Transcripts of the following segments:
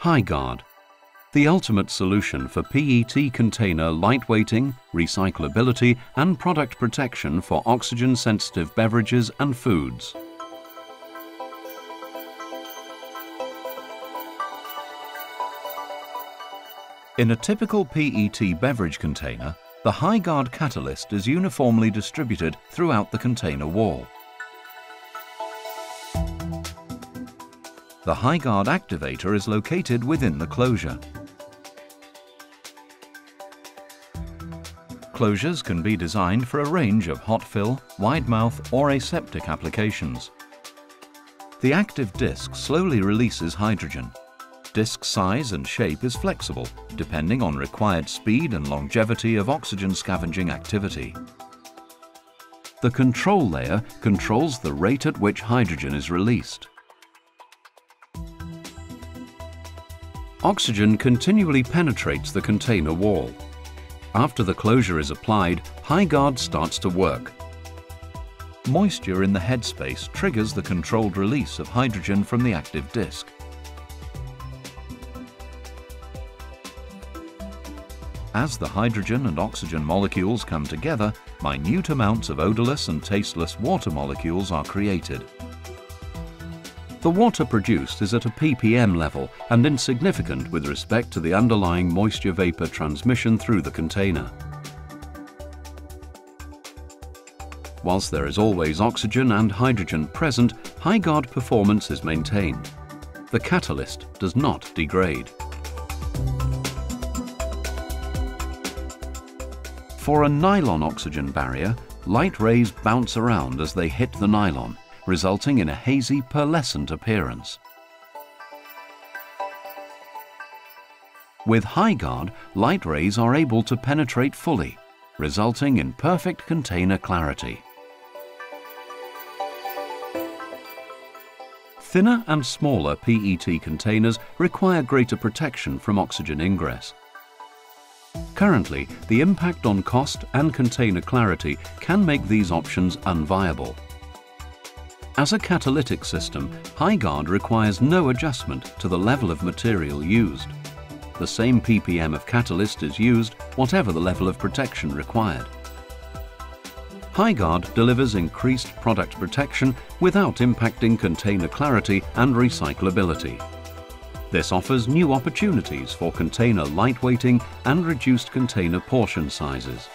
HyGuard, the ultimate solution for PET container lightweighting, recyclability and product protection for oxygen-sensitive beverages and foods. In a typical PET beverage container, the HyGuard catalyst is uniformly distributed throughout the container wall. The HyGuard activator is located within the closure. Closures can be designed for a range of hot fill, wide mouth or aseptic applications. The active disc slowly releases hydrogen. Disc size and shape is flexible, depending on required speed and longevity of oxygen scavenging activity. The control layer controls the rate at which hydrogen is released. Oxygen continually penetrates the container wall. After the closure is applied, HyGuard starts to work. Moisture in the headspace triggers the controlled release of hydrogen from the active disc. As the hydrogen and oxygen molecules come together, minute amounts of odorless and tasteless water molecules are created. The water produced is at a ppm level and insignificant with respect to the underlying moisture vapor transmission through the container. Whilst there is always oxygen and hydrogen present, HyGuard performance is maintained. The catalyst does not degrade. For a nylon oxygen barrier, light rays bounce around as they hit the nylon, resulting in a hazy, pearlescent appearance. With HyGuard, light rays are able to penetrate fully, resulting in perfect container clarity. Thinner and smaller PET containers require greater protection from oxygen ingress. Currently, the impact on cost and container clarity can make these options unviable. As a catalytic system, HyGuard requires no adjustment to the level of material used. The same ppm of catalyst is used, whatever the level of protection required. HyGuard delivers increased product protection without impacting container clarity and recyclability. This offers new opportunities for container lightweighting and reduced container portion sizes.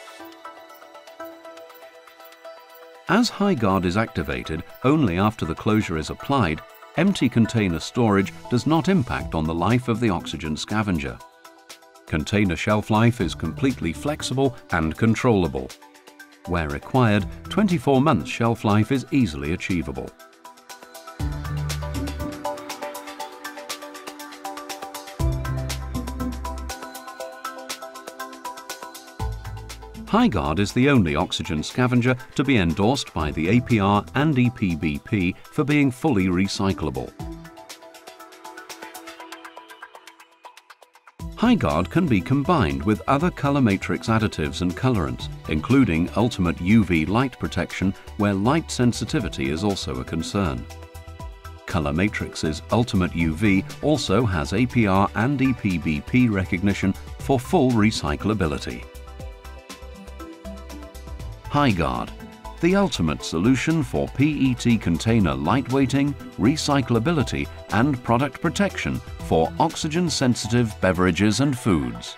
As HyGuard is activated only after the closure is applied, empty container storage does not impact on the life of the oxygen scavenger. Container shelf life is completely flexible and controllable. Where required, 24 months shelf life is easily achievable. HyGuard is the only oxygen scavenger to be endorsed by the APR and EPBP for being fully recyclable. HyGuard can be combined with other ColorMatrix additives and colorants, including ultimate UV light protection where light sensitivity is also a concern. ColorMatrix's Ultimate UV also has APR and EPBP recognition for full recyclability. HyGuard, the ultimate solution for PET container lightweighting, recyclability and product protection for oxygen-sensitive beverages and foods.